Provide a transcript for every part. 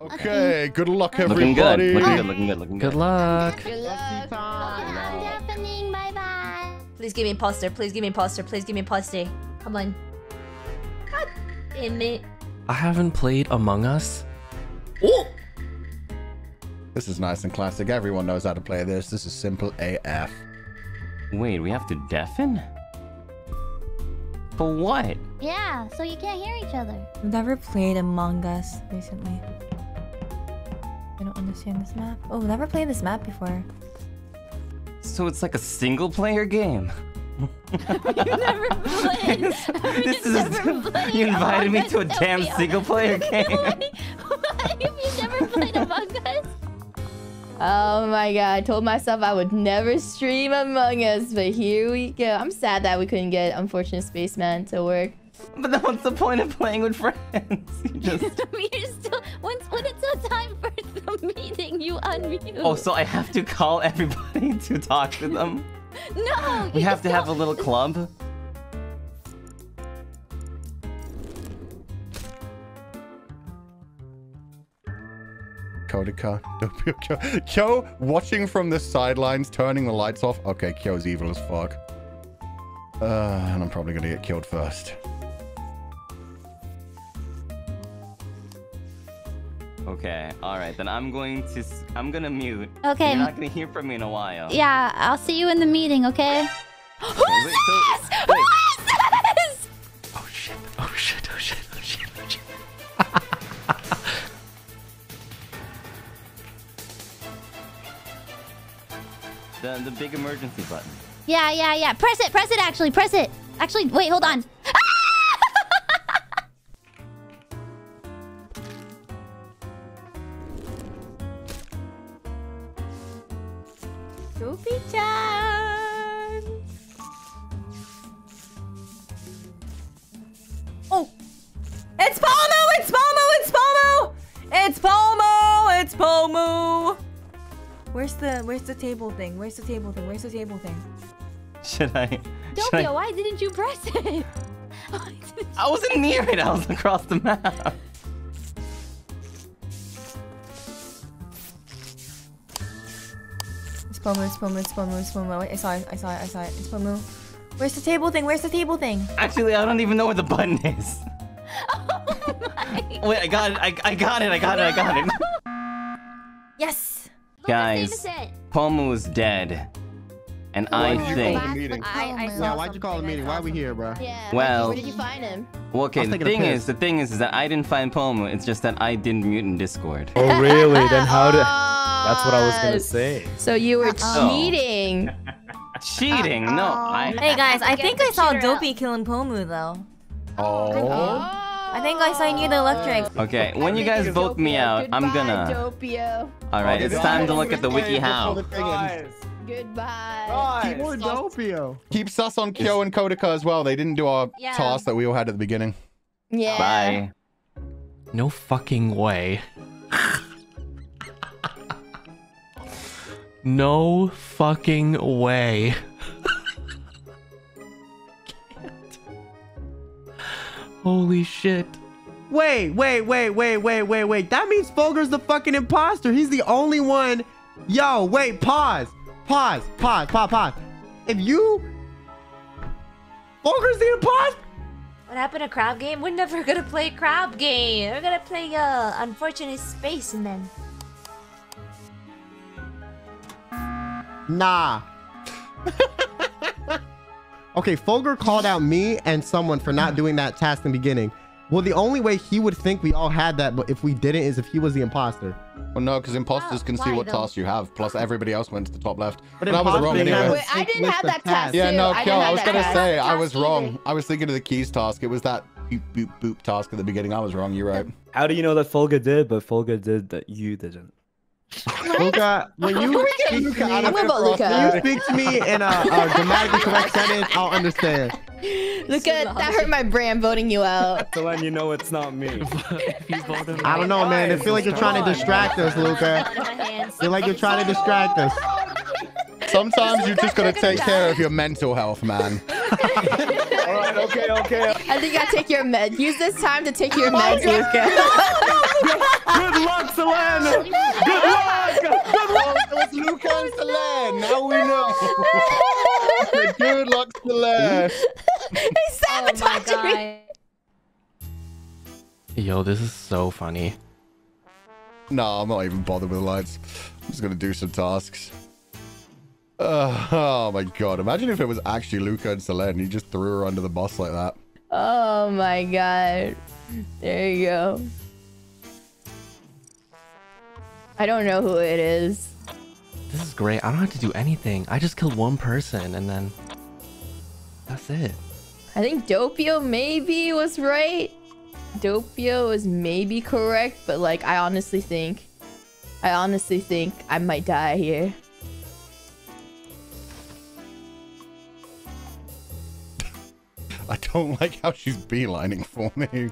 Okay, good luck, Looking good. everybody. Looking good. Looking good. Looking Good good. luck. Good luck. I'm deafening. Bye bye. Please give me imposter. Please give me imposter. Please give me imposter. Come on. God damn it. I haven't played Among Us. Oh. This is nice and classic. Everyone knows how to play this. This is simple AF. Wait, we have to deafen? For what? Yeah, so you can't hear each other. I've never played Among Us recently. I don't understand this map. Oh, never played this map before. So it's like a single player game. you never played. this is never played you invited me to a damn Sophia. single player game. Why have you never played Among Us? Oh my god, I told myself I would never stream Among Us, but here we go. I'm sad that we couldn't get Unfortunate Spaceman to work. but then what's the point of playing with friends? You just You're still once when it's a time for the meeting, you unmute. Oh, so I have to call everybody to talk to them? no, We have to have a little club? Kotoka. Doppio, Kyo. Kyo watching from the sidelines, turning the lights off. Okay, Kyo's evil as fuck. Uh, and I'm probably gonna get killed first. Okay, alright, then I'm going to... s- I'm gonna mute. Okay. You're not gonna hear from me in a while. Yeah, I'll see you in the meeting, okay? Who's wait, so- wait. is this? Oh shit. Oh shit. Oh shit. Oh shit. Oh shit. The, the big emergency button. Yeah, yeah, yeah. Press it, press it actually, press it. Actually, wait, hold on. Where's the where's the table thing? Where's the table thing? Where's the table thing? Should I... I... why didn't you press it? Didn't you- I wasn't near it, I was across the map. It's Pomu, it's Pomu, it's Pomu, it's Pomu. I saw it, I saw it, I saw it. It's Pomu. Where's the table thing? Where's the table thing? Actually, I don't even know where the button is. Oh Wait, I got it, I, I got it, I got it, I got it. Yes! Guys, Lucas, save. Pomu is dead. And I did think... call the meeting? I, I Yeah, why'd you call the meeting? Why are we here, bro? Yeah. Well- Where did you find him? Well, okay, the thing is, the thing is, is that I didn't find Pomu. It's just that I didn't mute in Discord. Oh really? Then how did? That's what I was gonna say. So you were Uh-oh. cheating. Cheating? No, I... Hey guys, I think I saw cheater. Dopey killing Pomu though. Oh. oh. I think I saw you the electric. Okay, when you guys vote me out, I'm gonna... Doppio. Alright, it's time to look at the wiki how. Goodbye. More Doppio. Keep sus on Kyo and Kotoka as well. They didn't do our Yeah. task that we all had at the beginning. Yeah. Bye. No fucking way. no fucking way. Holy shit. Wait, wait, wait, wait, wait, wait, wait. That means Fulgur's the fucking imposter. He's the only one. Yo, wait, pause. Pause, pause, pause, pause. If you. Fulgur's the imposter? What happened to crab game? We're never gonna play crab game. We're gonna play uh unfortunate spaceman. Nah. okay, Fulgur called out me and someone for not doing that task in the beginning. Well, the only way he would think we all had that, but if we didn't, is if he was the imposter. Well, no, because imposters Oh, can see what though? tasks you have. Plus, everybody else went to the top left. But But I was wrong anyway. Wait, I didn't have that task. Yeah, no, I Kyo, I was gonna task. say I Task was either. wrong. I was thinking of the keys task. It was that boop boop boop task at the beginning. I was wrong. You're right. How do you know that Fulgur did, but Fulgur did that you didn't? Luca, when you speak to me, I'm gonna vote Luca. when you speak to me in a, a grammatically correct sentence, I'll understand. Look at that hurt my brain voting you out. So then you know it's not me. if you vote him I don't know, man. I feel like you're trying to distract us, Luca. I feel like you're trying to distract us. Sometimes you just gotta take care of your mental health, man. Alright, okay, okay. I think I take your med. Use this time to take your meds, Luca. Good luck, Selena. Good luck. Good luck. Oh, it was Luca and Selen. Now we know. Good luck, Selen. He Oh my me. Yo, this is so funny. No, I'm not even bothered with the lights. I'm just gonna do some tasks. Uh, oh my god! Imagine if it was actually Luca and Selen. and He just threw her under the bus like that. Oh my god. There you go. I don't know who it is. This is great. I don't have to do anything. I just killed one person and then that's it. I think Doppio maybe was right. Doppio was maybe correct, but like I honestly think I honestly think I might die here. I don't like how she's beelining for me.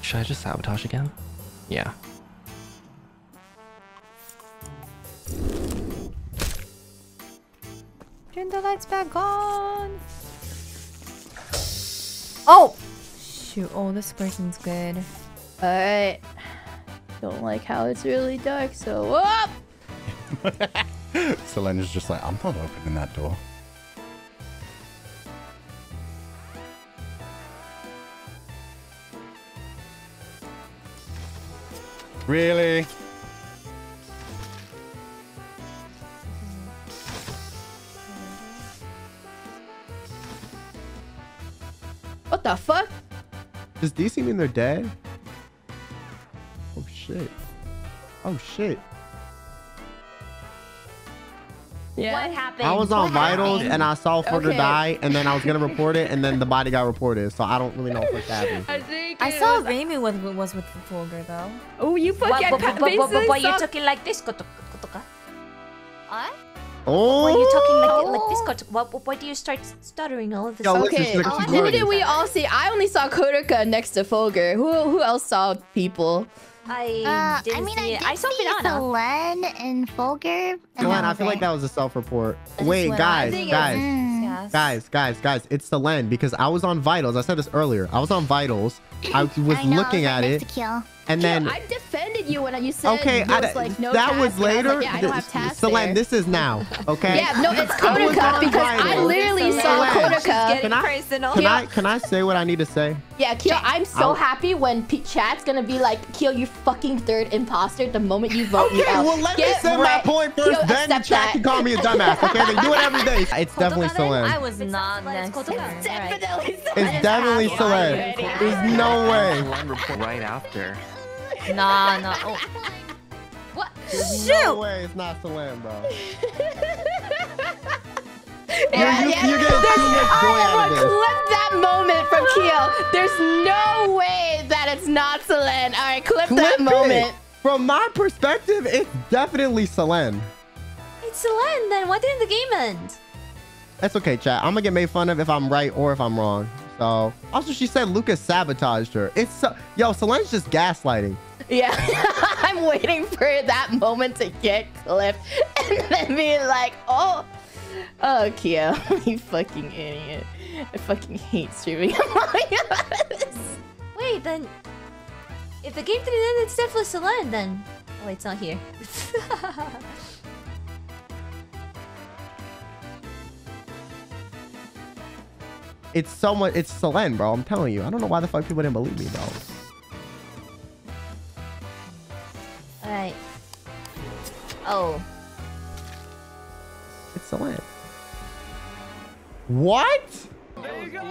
Should I just sabotage again? Yeah. Turn the lights back on. Oh! Shoot. Oh, this person's good. Alright. Don't like how it's really dark, so whoop! Selen's just like, I'm not opening that door. Really? What the fuck? Does DC mean they're dead? Oh shit. Oh shit. Yeah. What happened? I was on What vitals happened? and I saw Fulgur Okay. die and then I was gonna report it and then the body got reported. So I don't really know what's happening. I saw Reimu was, was with Fulgur though. Oh, you What, fucking what, what, what, what, basically what, you're saw- talking like this, Kotoka? What? Oh. Why are you talking like, like this, Koto? Why, why do you start stuttering all of this? Yo, listen Okay, to the who keyboard. did we all see? I only saw Kotoka next to Fulgur. Who who else saw people? I Uh, didn't I mean, see I did I saw see Finana. Selen and Fulgur. and Selen, I feel like that was a self-report. That's Wait, what I guys, think guys. Yes. guys, guys, guys. It's Selen because I was on vitals. I said this earlier. I was on vitals. I was I know, looking I was at like, it, "Next to and then I defended you when you said okay, there I, was, like no that task, was and I later. like, yeah, I don't have tasks Selen, this is now. Okay. Yeah, no, it's I Kotoka because I vitals. literally Selen. saw Selen. Kotoka. Getting Can I- personal. Can I can I say what I need to say? Yeah, Kyo, I'm so I'll- happy when P- chat's gonna be like, Kyo, you fucking third imposter the moment you vote me Okay, out. well let me Get say my point first, Kyo, then chat that. can call me a dumbass. Okay, they do it every day. It's definitely Kotoka? Selen. I was not next it's to her. Kotoka. Alright. Definitely It's definitely Selen. There's no way. One report right after. Nah, nah. Oh. What? There's Shoot! no way it's not Selen, bro. Yeah, you- yeah. you're getting too There's- much joy Alright, out of everyone, clip that moment from Kyo. There's no way that it's not Selen. Alright, clip, that Clip moment. From my perspective, it's definitely Selen. It's Selen then. Why didn't the game end? That's okay, chat. I'm gonna get made fun of if I'm right or if I'm wrong. So, also she said Lucas sabotaged her. It's so, yo, Selen's just gaslighting. Yeah, I'm waiting for that moment to get clipped and then be like, oh, oh, Kyo, you fucking idiot. I fucking hate streaming Among Us. Wait, then. If the game didn't end, it's definitely Selen then. Oh, wait, it's not here. It's so much. It's Selen, bro. I'm telling you. I don't know why the fuck people didn't believe me, bro. Alright. Oh. It's Selen. What? Oh my god.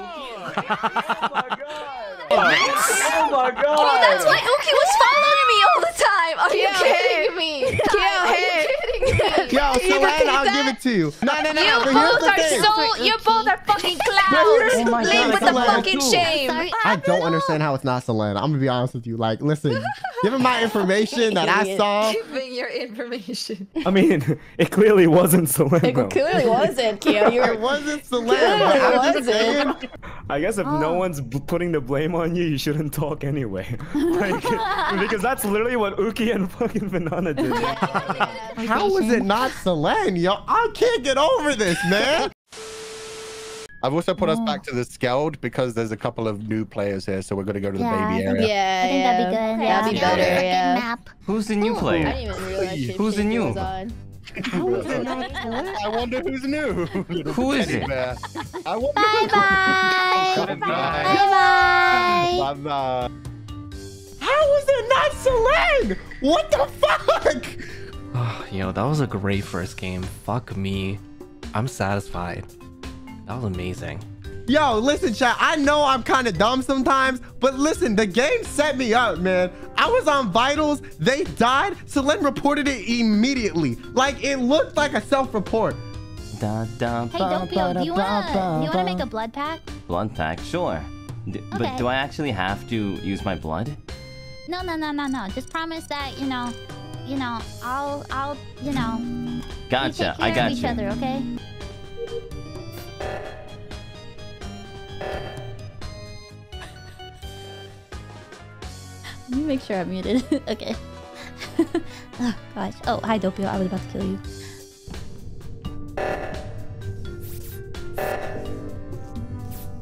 Oh, oh, my god! Oh, that's why Uki was following me all the time. Are you Kyo, kidding me? Kyo, hey. Yo, Selen, I'll give it to you. No, no, no. You both are thing. so. You both are fucking clowns. Oh my Live God, with the fucking shame. I don't understand how it's not Selen. I'm gonna be honest with you. Like, listen, given my information that I Idiot. saw, Giving your information. I mean, it clearly wasn't Selen. It clearly wasn't, Kyo. You it wasn't Selen. Clearly it I'm wasn't. saying, I guess if Oh. no one's putting the blame on you, you shouldn't talk anyway. like, because that's literally what Uki and fucking Banana did. How was it not Selen, yo? I can't get over this, man. I've also put us Oh. back to the Skeld because there's a couple of new players here, so we're gonna go to the Yeah, baby I area. Yeah, I think that'd be yeah. good. That'd be better, Good yeah. map. Who's the new I player? didn't even realize Who's the Shapeshifter new? was on. How is it not I wonder who's new. Who is it? bear. I wonder Bye bye. Bye Bye bye. Bye bye. How is it not Selen? What the fuck? Oh, yo, that was a great first game. Fuck me. I'm satisfied. That was amazing. Yo, listen, chat. I know I'm kind of dumb sometimes, but listen, the game set me up, man. I was on vitals, they died. Selen reported it immediately. Like it looked like a self-report. Da, da, Hey, ba, Doppio, ba, do you wanna do you wanna make a blood pack? blood pack? Sure. D- But do I actually have to use my blood? No, no, no, no, no. Just promise that you know, you know, I'll, I'll, you know, we Gotcha. I got of each other, okay? Let me make sure I'm muted. okay. oh gosh. Oh, hi Doppio. I was about to kill you.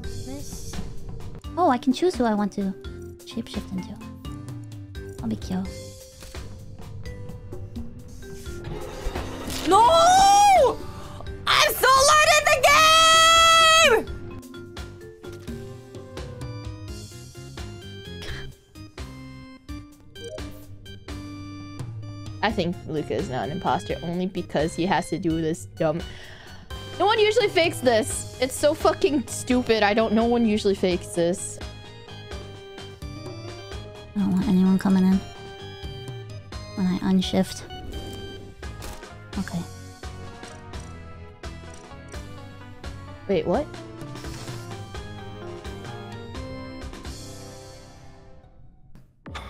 This. Oh, I can choose who I want to shapeshift into. I'll be Kyo. No! I'm so late in the game! I think Luca is not an imposter only because he has to do this dumb. No one usually fakes this. It's so fucking stupid. I don't. No one usually fakes this. I don't want anyone coming in. When I unshift. Okay. Wait, what?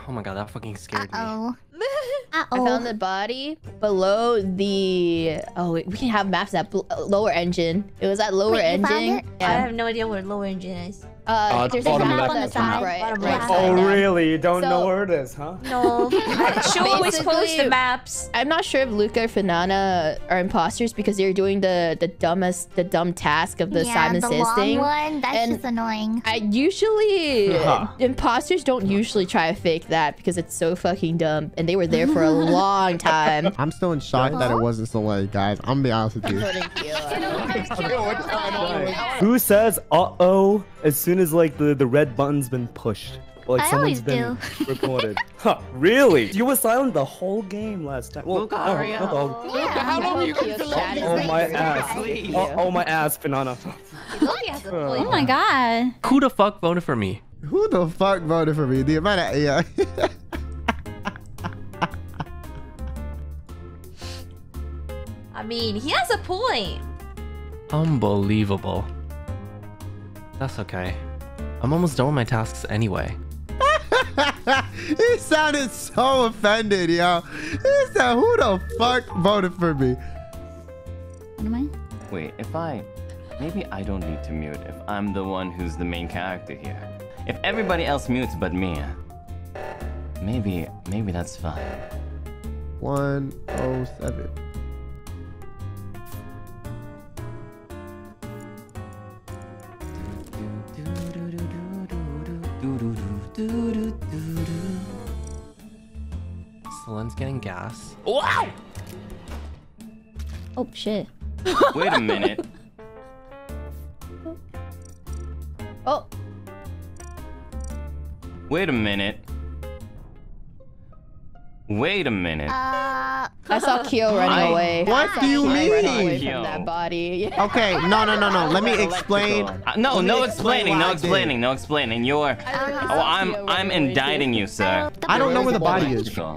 Oh my god, that fucking scared me. Uh-oh. I found the body below the. Oh, wait, we can have maps at uh, lower engine. It was at lower Wait, engine. it? I have no idea where lower engine is. Uh, Uh, there's a map on the bottom top right. right. Right left. side Oh, really? You don't know where it is, huh? No, she always post Basically- the maps. I'm not sure if Luca or Finana are imposters because they're doing the the dumbest the dumb task of the yeah, Simon the Says long thing. one. That's And- just annoying. I usually Huh. imposters don't usually try to fake that because it's so fucking dumb, and they were there for a long time. I'm still in shock that it wasn't Selene, guys. I'm gonna be honest with you. Who says uh oh as soon as like the, the red button's been pushed? Or, like I someone's always been recorded. Huh, really? You were silent the whole game last time. Well, Luca, oh, hurry up. uh-oh. Yeah. How long are you going to Oh my ass. Oh, oh my ass, Banana. Oh my god. Who the fuck voted for me? Who the fuck voted for me? The amount of yeah. I mean, he has a point. Unbelievable. That's okay. I'm almost done with my tasks anyway. he sounded so offended, yo. He said, "Who the fuck voted for me?" Am I? Wait, if I... Maybe I don't need to mute if I'm the one who's the main character here. If everybody else mutes but me, maybe, maybe that's fine. One oh seven. Selen's getting gas. Oh shit. Wait a minute. Oh, Wait a minute. Wait a minute. Uh. I saw Kyo running I- away. What do you Kyo running away mean? Kyo. from that body. Yeah. Okay, no, no, no, no. Let me explain. Uh, no, Let me no explaining, what no explaining, no explaining. You're. I Oh, I'm, I'm indicting you, sir. I don't know where the body is. No,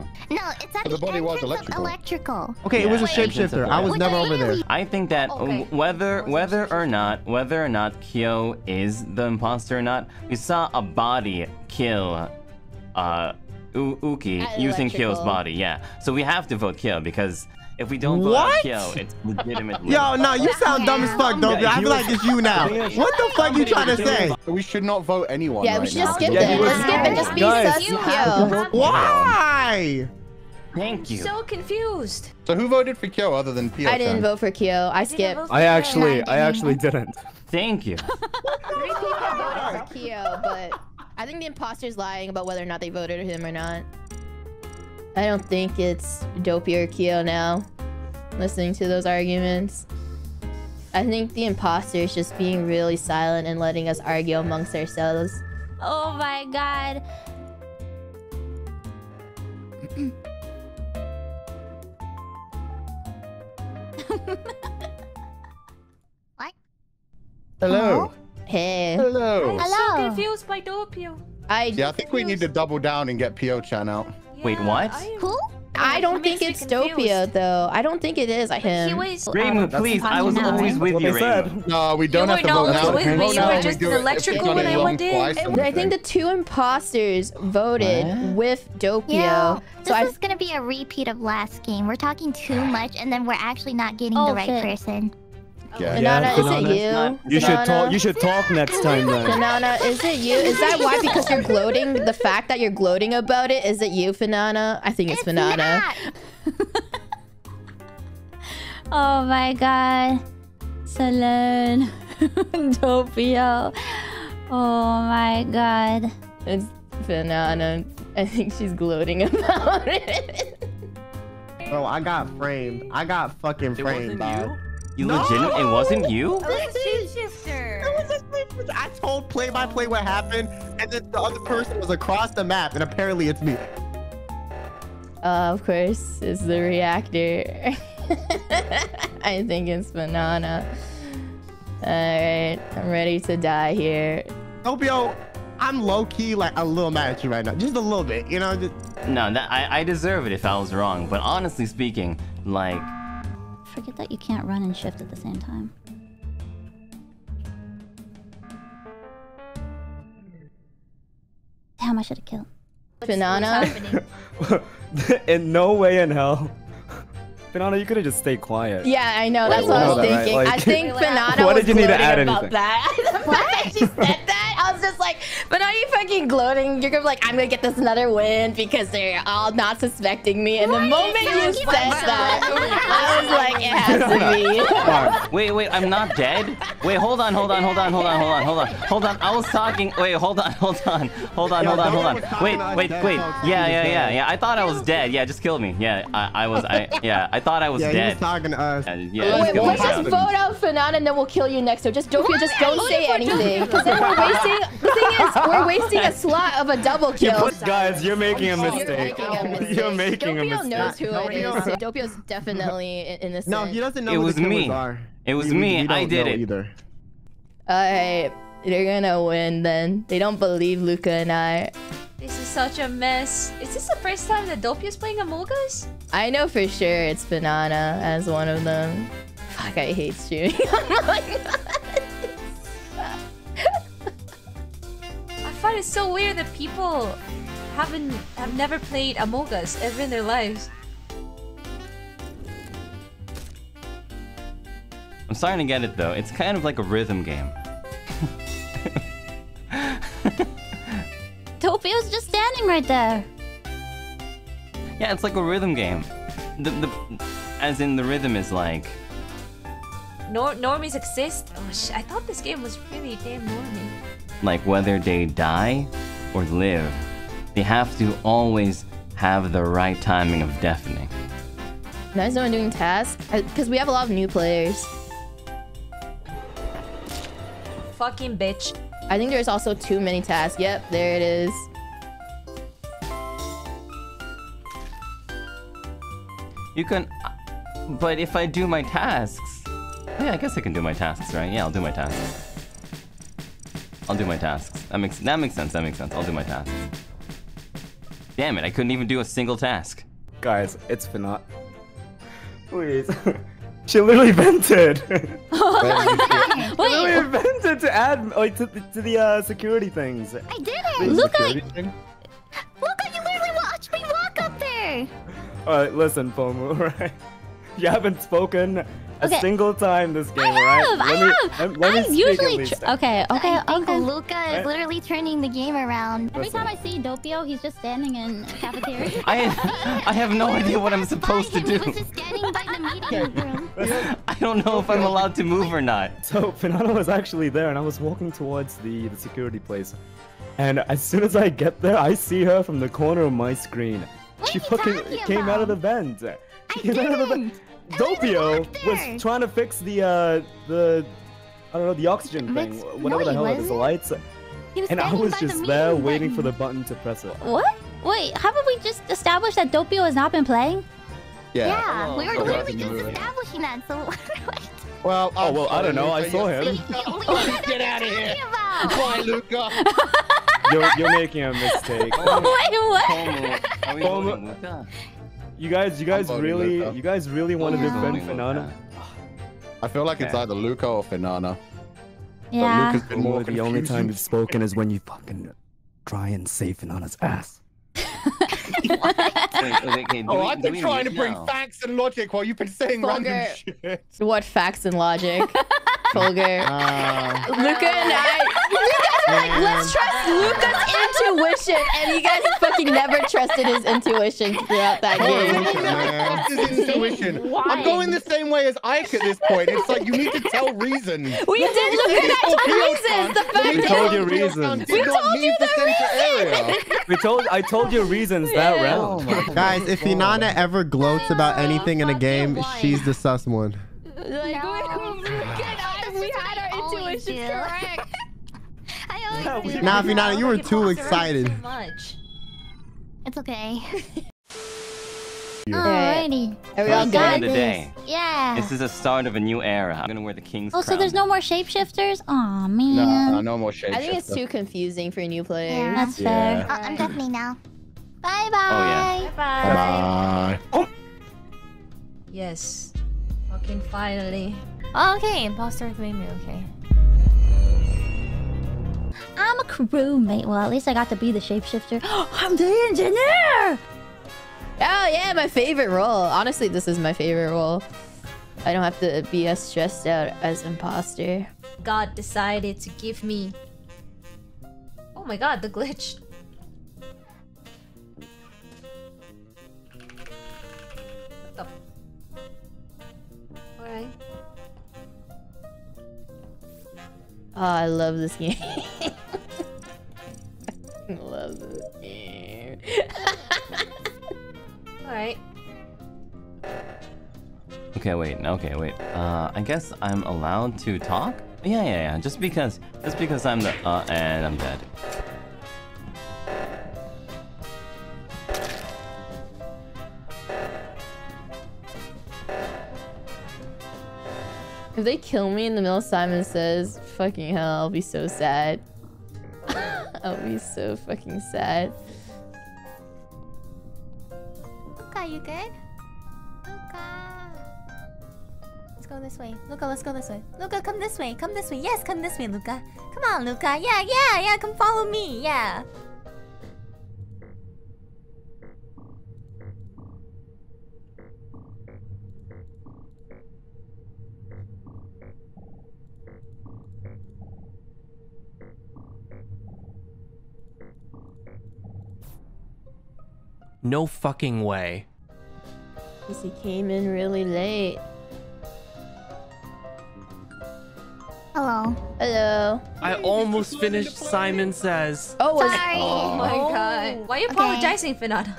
it's at The the, body was electrical. electrical. Okay, it was a shapeshifter. I was never over there. I think that w- whether whether or not whether or not Kyo is the imposter or not, we saw a body kill uh U- Uki At using Kyo's body. Yeah, so we have to vote Kyo because if we don't vote What? Kyo, it's legitimately. Yo, no, you sound dumb as fuck, though. Yeah, I feel like it's you now. What the fuck are you trying to say? We should not vote anyone Yeah, right we should just skip Yeah, he it. Let's skip and just be Guys. sus Kyo. Why? Thank you. So confused. So who voted for Kyo other than Pio? I didn't vote for Kyo. I skipped. I actually, I actually didn't. Thank you. Three people voted for Kyo, but I think the imposter's lying about whether or not they voted him or not. I don't think it's Dopey or Kyo now. Listening to those arguments. I think the imposter is just being really silent and letting us argue amongst ourselves. Oh my god. What? Hello. Hey. Hello. I'm so confused by Doppio. I Yeah, I think we need to double down and get Pio Chan out. Wait, what? Who? I don't think it's confused. Doppio though. I don't think it is him. He was. Reimu, please. I was now, always right? with What you, they said. No, we don't You have to were vote not now. with me, you were just do an it. Electrical when I wrong went in. twice, then we're I think the two imposters voted What? with Doppio. Yeah, so this I is gonna be a repeat of last game. We're talking too much, and then we're actually not getting Oh, the right shit. person. Yeah. Banana, is it Banana. you? Not- You should talk. You should talk next time then. Banana, is it you? Is that why? Because you're gloating? The fact that you're gloating about it, is it you, Banana? I think it's, It's Banana. oh my god. Salon. Doppio. Oh my god. It's Banana. I think she's gloating about it. Bro, I got framed. I got fucking It framed, wasn't dog. You? You legit? It wasn't you? shifter. I was just like I told play by play what happened, and then the other person was across the map, and apparently it's me. Uh, of course, it's the reactor. I think it's Banana. Alright, I'm ready to die here. Doppio, I'm low key like a little mad at you right now, just a little bit, you know. Just, No, that I, I deserve it if I was wrong. But honestly speaking, like, Forget that you can't run and shift at the same time. Damn, I should have killed. Banana? in no way in hell. Banana, you could have just stayed quiet. Yeah, I know. That's Wait, what I was know that, right? thinking. I think Banana Why was did you need to add anything? that. the fact that she said that, I was just like, Banana, you fucking gloating. You're gonna be like, I'm gonna get this another win because they're all not suspecting me. And the moment you said that, I was like, it has to be. wait, wait, I'm not dead. Wait, hold on, hold on, hold on, hold on, hold on, hold on, hold on. I was talking. Wait, hold on, hold on, hold on, hold on, hold on. Wait, wait, wait. Yeah, yeah, yeah, yeah. I thought I was dead. Yeah, just kill me. Yeah, I, I was. I yeah, I thought I was yeah, he was dead. talking to us. Yeah, just Wait, let's me. just vote out Fanan and then we'll kill you next. So just Doppio, just don't say anything. Because then we're wasting. The thing is, we're wasting a slot of a double You kill. put, guys, you're making a mistake. You're mistake. making a mistake. You're making a Doppio knows mistake. who it is. Doppio's definitely in, in this. No, he doesn't know It who was the killers me. are. It was We- we- me. we don't I did know it. Either. Alright, they're gonna win then. They don't believe Luca and I. This is such a mess. Is this the first time that Doppio's playing Among Us? I know for sure it's Banana as one of them. Fuck, I hate streaming. my. I find it so weird that people haven't have never played Among Us ever in their lives. I'm starting to get it though. It's kind of like a rhythm game. Doppio's just standing right there. Yeah, it's like a rhythm game. The the, as in the rhythm is like. Nor normies exist. Oh sh! I thought this game was really damn normie. like whether they die or live, they have to always have the right timing of deafening. Nice no one doing tasks? Uh, because we have a lot of new players. Fucking bitch. I think there's also too many tasks. Yep, there it is. You can, but if I do my tasks, yeah, I guess I can do my tasks, right? Yeah, I'll do my tasks. I'll do my tasks. That makes that makes sense. That makes sense. I'll do my tasks. Damn it! I couldn't even do a single task. Guys, it's Finot. Please. she literally vented. she literally vented to add like to, to the uh, security things. I did The it. Look security at thing? look at you literally watched me walk up there. Alright, listen, Pomu, right? You haven't spoken a single time this game, I alright? have, I Let me, have. let, let I speak usually tr- okay, okay, I think okay. Luca is literally turning the game around. Every Listen. time I see Doppio, he's just standing in a cafeteria. I I have no idea what I'm supposed to He do. was just standing by the meeting room. I don't know if I'm allowed to move or not. So Finana was actually there, and I was walking towards the, the security place. And as soon as I get there, I see her from the corner of my screen. What she fucking talking came out of the vent. She I came out of the vent. I didn't Doppio walk there. was trying to fix the uh the I don't know the oxygen thing, whatever no, the he hell it is, the lights. He was And I was by the just there meeting waiting for the button. button to press it. What? Wait, haven't we just established that Doppio has not been playing? Yeah. Yeah, we were Oh, literally just moving. establishing that. So what? Well, Oh, well, I don't know, I saw him. Get out of here. Bye, Luca. You're, you're making a mistake. Wait, what? Como, are Como- You guys, you guys really, Luca. you guys really want to We're defend voting Finana? I feel like it's either Luca or Finana. But Yeah. Luca's been more More the only time you've spoken is when you fucking try and save Finana's ass. Wait, okay, okay, Oh, we- I've been trying to read bring now? facts and logic while you've been saying random Fulgur. shit. What facts and logic? Fulgur. Uh, Luca and I. You guys were like, let's trust Luca's intuition, and you guys fucking never trusted his intuition throughout that game. Trust his intuition. I'm going the same way as Ike at this point. It's like you need to tell reasons. We did look at that Torpedo reasons. The Town- fact We told you Torpedo reasons. We told you leave the the center area. We told, I told you reasons that Yeah. round. guys, if Inanna ever gloats about anything in a game, she's the sus one. like, No. we, Luca and I, we had our Always intuitions do. correct. I Yeah, always we- do. Nah, Finana, you were too excited. So much. It's okay. Alrighty. Are we all First game of good? the day. Yeah. This is the start of a new era. I'm gonna wear the king's Oh, crown. so there's no more shapeshifters? Aw, No, man. no, no more shade. I think it's too confusing for new players. Yeah. That's Yeah. fair. Oh, I'm definitely now. Bye bye. Oh, yeah. bye. Bye. Bye. Yes. Fucking finally. Oh, okay, imposter with Mimi. Okay. I'm a crewmate. Well, at least I got to be the shapeshifter. I'm the engineer! Oh yeah, my favorite role. Honestly, this is my favorite role. I don't have to be as stressed out as imposter. God decided to give me. Oh my god, the glitch. What the- Alright. Oh, ah, I love this game. Alright. Okay, wait. Okay, wait. Uh, I guess I'm allowed to talk. Yeah, yeah, yeah. Just because, just because I'm the uh, and I'm dead. if they kill me in the middle Simon Says, fucking hell, I'll be so sad. I'll be so fucking sad. Luca, you good? Luca. Let's go this way. Luca, let's go this way. Luca, come this way. Come this way. Yes, come this way, Luca. Come on, Luca. Yeah, yeah, yeah. Come follow me. Yeah. No fucking way. Because he came in really late. Hello. Hello. I almost finished Simon Says. Oh, was Sorry. Oh my oh. god. Why are you Okay. apologizing, Finata?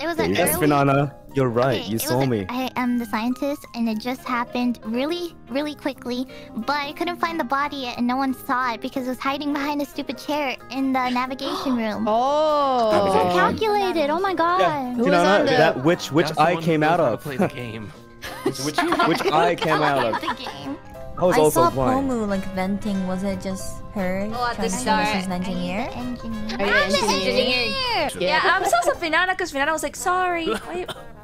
It was an Yes, early... Finana, you're right. Okay, you saw was a- me. I am the scientist, and it just happened really, really quickly. But I couldn't find the body yet, and no one saw it because it was hiding behind a stupid chair in the navigation room. Oh. So calculated. Oh my god. Yeah, Who was Finana, on the- that which which That's the eye one who came out of? Play the game. which which eye came out of? The game. I was I also saw blind. Pomu like venting. Was it just her? Oh, at the trying to start. show an Are you engineer. the engineer? I'm the engineer? engineer. Yeah, I'm so so Finana because Finana was like, sorry.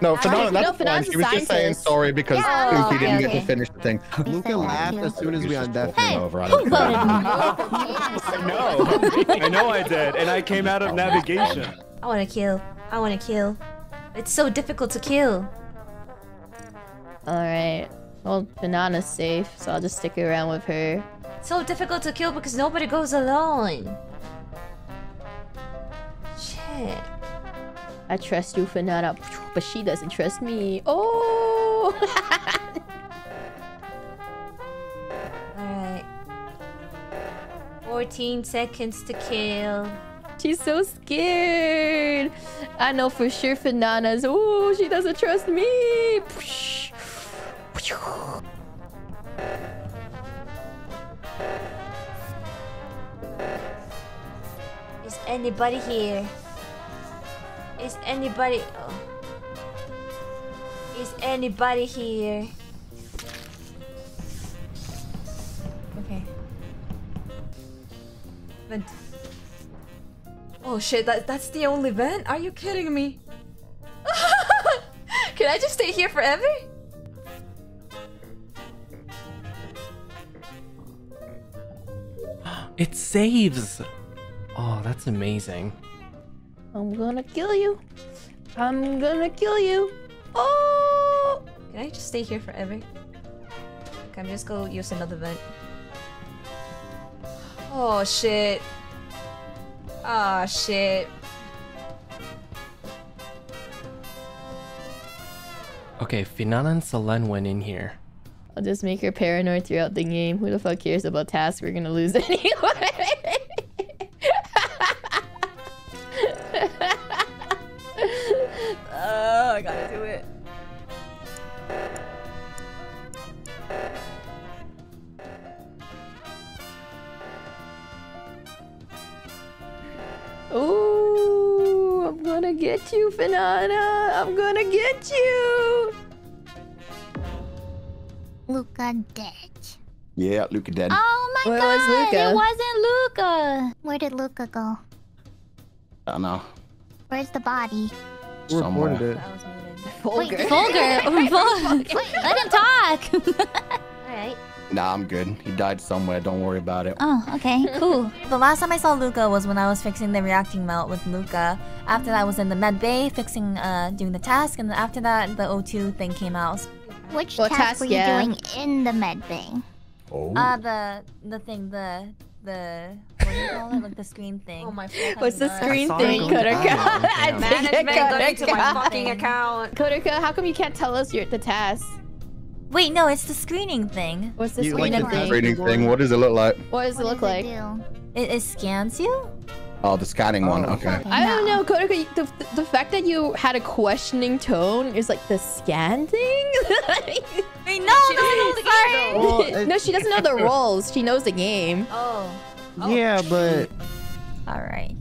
Why you... No, for No, now, that's for fine. now, She was just saying sorry because Yeah. Uki Oh, didn't okay, get to finish the thing. Luca laughed as soon as we undeafed Hey, him. over. Who voted? I know. I know I did, and I came out of navigation. I wanna kill. I wanna kill. It's so difficult to kill. Alright. Well, Banana's safe, so I'll just stick around with her. So difficult to kill because nobody goes alone. Shit. I trust you, Banana, but she doesn't trust me. Oh! Alright. 14 seconds to kill. She's so scared. I know for sure Banana's. Oh, she doesn't trust me. Is anybody here? Is anybody... Oh. Is anybody here? Okay. Vent. Oh shit, that, that's the only vent? Are you kidding me? Can I just stay here forever? It saves. Oh, that's amazing. I'm gonna kill you. I'm gonna kill you. Oh! Can I just stay here forever? Can I just go use another vent? Oh shit. Ah shit. Okay, Finana and Selen went in here. I'll just make her paranoid throughout the game. Who the fuck cares about tasks? We're gonna lose anyway. Ooh, I'm gonna get you, Finana. I'm gonna get you. Luca dead. Yeah, Luca dead. Oh my Where god! was Luca? It wasn't Luca. Where did Luca go? I don't know. Where's the body? Who reported it? Fulgur. Wait, Fulgur. Vul- Wait, let him talk. Alright. Nah, I'm good. He died somewhere. Don't worry about it. oh, okay, cool. The last time I saw Luca was when I was fixing the reacting melt with Luca. After that, I was in the med bay fixing, uh, doing the task, and then after that, the O2 thing came out. Which What task, task, were you yeah? doing in the med bay? Oh. Uh, the the thing, the the what do you call it? Like the screen thing. Oh my fucking What's the screen thing, going Kotoka? I Yeah. think Management got into my fucking account. Kotoka, how come you can't tell us your the task? Wait, no, it's the screening thing. What's the You like screening the thing? Rating thing. What does it look like? What does it look What like? it? It, it scans you. Oh, the scanning one. Oh. Okay. I don't know, Kotoka. The, the fact that you had a questioning tone is like the scan thing. Wait, no, no, no, sorry. Well, no, she doesn't know the roles. She knows the game. Oh. oh yeah, but All right.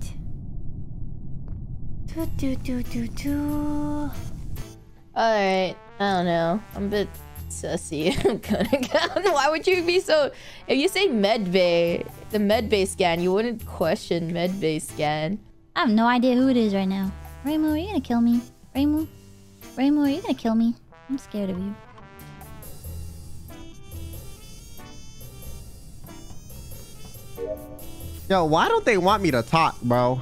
Do do do do do. All right. I don't know. I'm a bit sussy. Kotoka. Why would you be so? If you say medbay, the medbay scan, you wouldn't question medbay scan. I have no idea who it is right now. Raymo, are you gonna kill me? Raymo? Raymo, are you gonna kill me? I'm scared of you. yo, why don't they want me to talk, bro?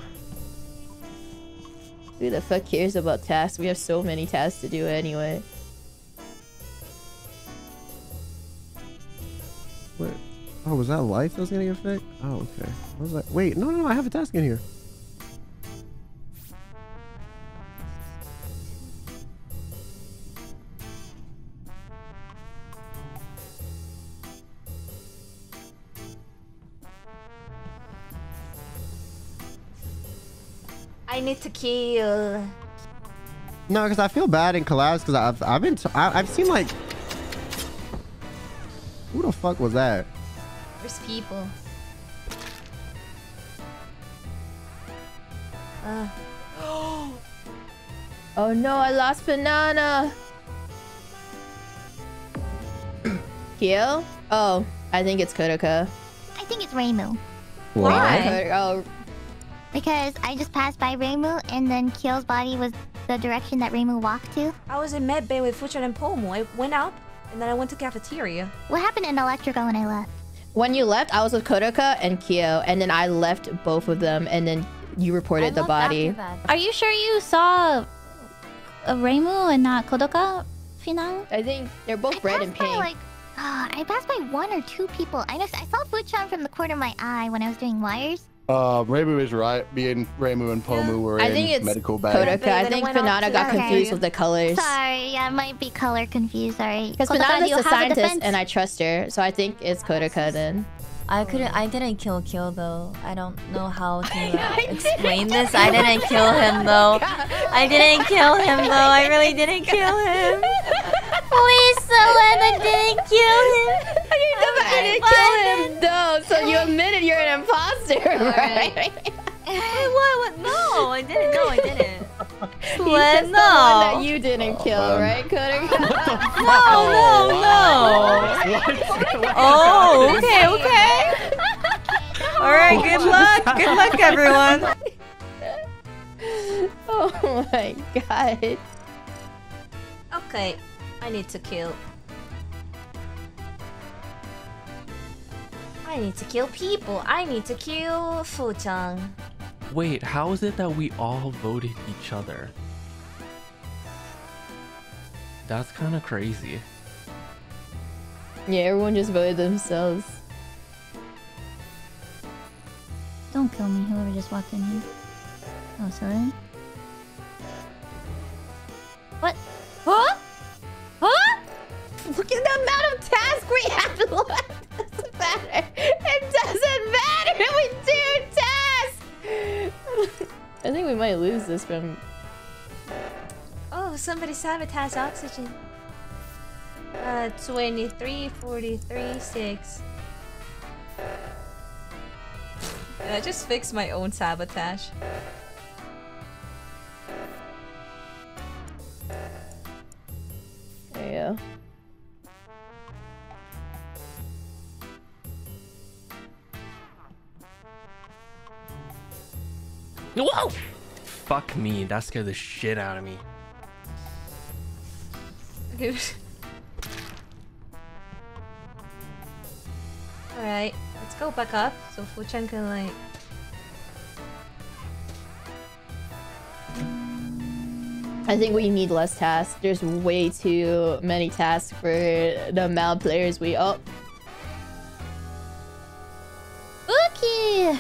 Who the fuck cares about tasks? We have so many tasks to do anyway. What? Oh, was that life that was getting affected? Oh, okay. I was like, wait, no, no, I have a task in here. I need to kill. No, because I feel bad in collabs because I've I've been t- I, I've seen like who the fuck was that? There's people. Uh. Oh no, I lost banana. Kill? Oh, I think it's Kotoka. I think it's Raymo. Why? Oh, Because I just passed by Raymo and then Kyo's body was the direction that Raymo walked to. I was in med bay with Fuchan and Pomu. I went up and then I went to cafeteria. What happened in Electrical when I left? when you left, I was with Kotoka and Kyo, and then I left both of them, and then you reported the body. Are you sure you saw a Raymo and not Kotoka? Finang? I think they're both red and passed by, pink. like, ah, I passed by one or two people. I know I saw Fuchan from the corner of my eye when I was doing wires. Uh, Reimu is right. Me and Reimu and Pomu were I in think it's medical bay. Kotoka. I Then it think went on Fanata got Okay. confused with the colors. Sorry, yeah, it might be color confused. Sorry. Because Kotoka, do Fanata's you the have a scientist, defense? and I trust her, so I think it's Kotoka then. I couldn't. I didn't kill Kill though. I don't know how to uh, explain this. I didn't kill him though. I didn't kill him though. I really didn't kill him. Please, Selena didn't kill him. I didn't kill him, though, so you admitted you're an imposter, right? what? What? No, I didn't. No, I didn't. He's What? just the one that No. you didn't kill, man. right, Kotoka? No, no, no. Oh, oh okay, okay. All right. Good luck. Good luck, everyone. oh my god. Okay, I need to kill. I need to kill people. I need to kill Fuchang. Wait, how is it that we all voted each other? That's kind of crazy. Yeah, everyone just voted themselves. Don't kill me, whoever just walked in here. Oh, sorry. Oh, somebody sabotaged oxygen. Uh, 23, 43, 6. I just fixed my own sabotage. Fuck me, that scared the shit out of me. Alright, let's go back up so Fuchang can like. I think we need less tasks. There's way too many tasks for the amount of players we. Oh, Okay.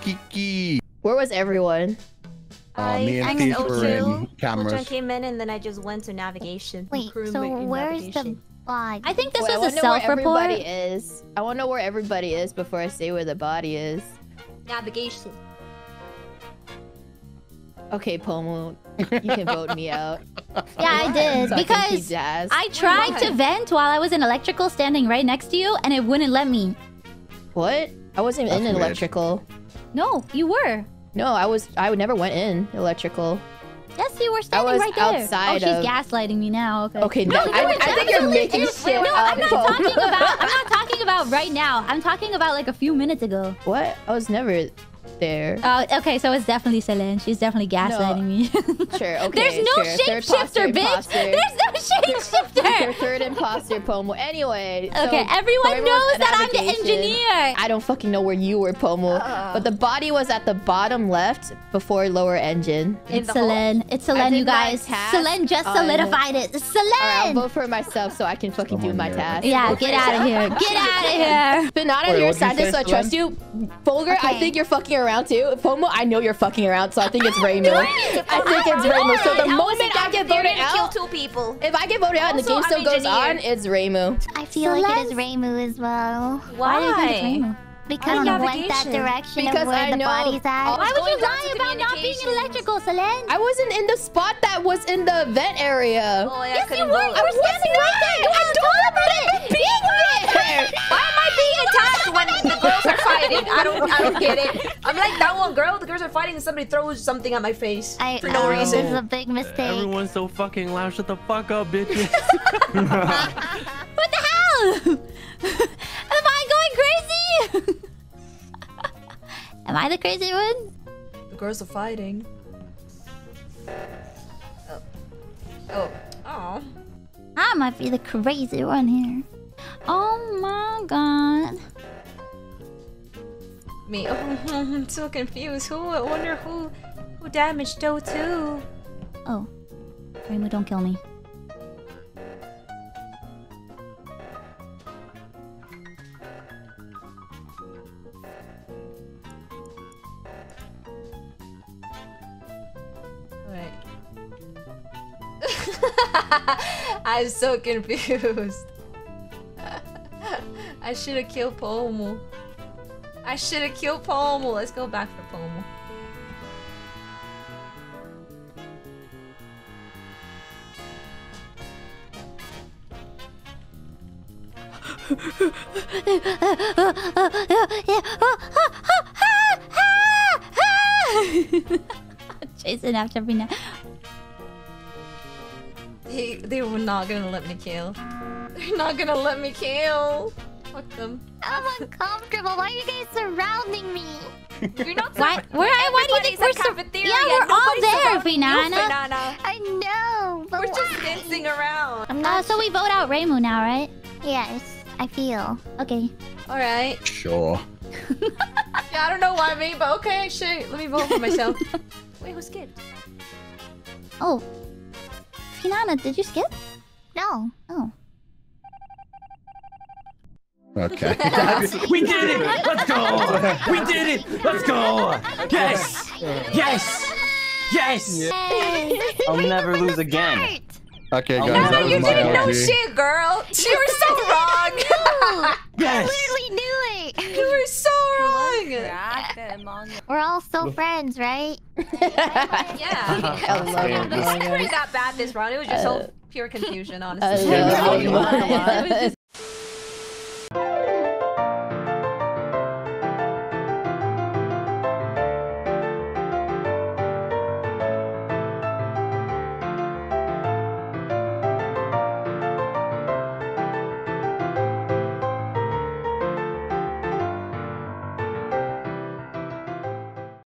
Kiki. where was everyone? Uh, me I and Thief were O2, in Fuchang cameras. came in and then I just went to navigation. Wait, so in where's the body? I think this Wait, I was a wanna know where self-report. everybody is. I want to know where everybody is before I say where the body is. navigation? Okay, Pomu, you can vote me out. Yeah, I did So I can keep because Jazz. I tried to vent while I was in electrical, standing right next to you, and it wouldn't let me. What? I wasn't in weird. electrical. No, you were. No, I was. I never went in electrical. Yes, you were standing was right there. outside oh, she's of- gaslighting me now. Okay. Okay, No, no, I, I think you're making in- shit No, up. I'm not talking about. I'm not talking about right now. I'm talking about like a few minutes ago. What? I was never there. Uh, okay, so it's definitely Selen. She's definitely gaslighting me. Sure. Okay. There's no sure. Shapeshifter, bitch. imposter. There's no shapeshifter. Third imposter, Pomu. Anyway. so Okay, everyone knows that I'm the engineer. I don't fucking know where you were, Pomu. but the body was at the bottom left before lower engine. It's Selen. It's Selen, you guys. task Selen just solidified it. Alright, I'll Selen. vote for myself so I can fucking do my task. Yeah, get out of here. Get out of here. Banana, Wait, you're a what'd you scientist, say, so I trust you. Fulgur, I think you're fucking around too. Pomu, I know you're fucking around, so I think it's Reimu. I think it's Reimu. So the moment I get voted out, kill out, two people. if I get voted out and the game still goes on, it's Reimu. I feel like it is Reimu as well. Why do you think it's Why? Rainbow? Because Oh, you went that direction Because of where I the know body's at. Oh, Why would you going lie about not being communications. electrical, Selen? I wasn't in the spot that was in the vent area. Oh, yeah, Yes, you couldn't were. vote. You were standing right there. You I were don't remember being there. Why am I being attacked when the girls are fighting? I don't, I don't get it. I'm like that one girl. The girls are fighting and somebody throws something at my face I for no know, reason. This is a big mistake. Everyone's so fucking loud. Shut the fuck up, bitches. What the hell? Am I going crazy? Am I the crazy one? The girls are fighting. Oh. Oh. Oh. I might be the crazy one here. Oh my god. Me. Oh, I'm so confused. Who? I wonder who, who damaged O2. Oh. Rainbow, don't kill me. I'm so confused. I should have killed Pomu. I should have killed Pomu. Let's go back for Pomu. Chasing after me now. Not gonna let me kill. They're not gonna let me kill. Fuck them. I'm uncomfortable. Why are you guys surrounding me? You're not Why? Where? Why do you think we're so? Yeah, we're all there, around you, Finana. Finana. I know, but We're just dancing around. I'm Uh, so we vote out Reimu now, right? yes, I feel. Okay. Alright. Sure. Yeah, I don't know why me, but okay, shit. Let me vote for myself. Wait, who skipped? Oh, Finana, did you skip? No. Oh. Okay. we did it! Let's go! We did it! Let's go! Yes! Yes! Yes! I'll never lose again. Okay, guys, no, that you didn't know shit, girl. You were so wrong. Yes! We knew it. you were so wrong. We're all still friends, right? Yeah. I love it. It my wasn't God. that bad this round. It was just all uh, pure confusion, honestly. Uh,